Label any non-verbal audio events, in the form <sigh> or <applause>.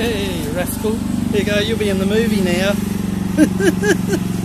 Hey, rascal. Here you go, you'll be in the movie now. <laughs>